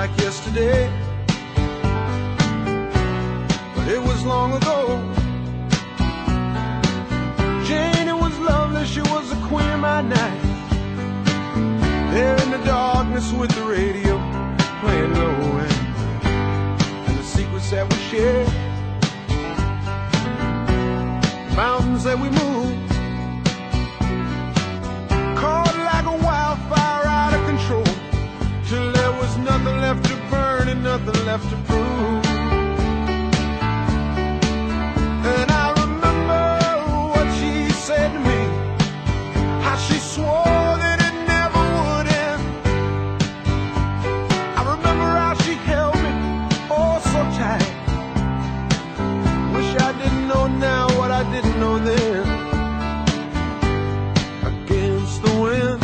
yesterday, but it was long ago. Jane, it was lovely, she was the queen of my night. There in the darkness with the radio playing low end, and the secrets that we shared, mountains that we moved. And I remember what she said to me, how she swore that it never would end. I remember how she held me oh so tight. Wish I didn't know now what I didn't know then. Against the wind.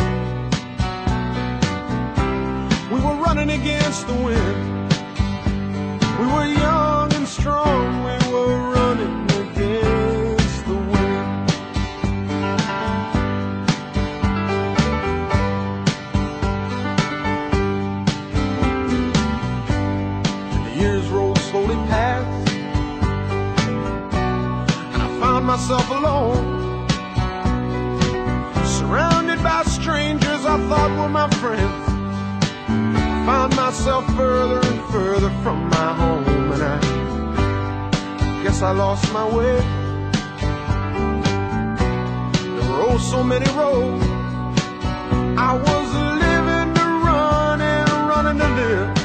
We were running against the wind. Myself alone. Surrounded by strangers I thought were my friends. I Found myself further and further from my home, and I guess I lost my way. There were oh so many roads. I was living to run and running to live.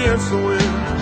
against the wind.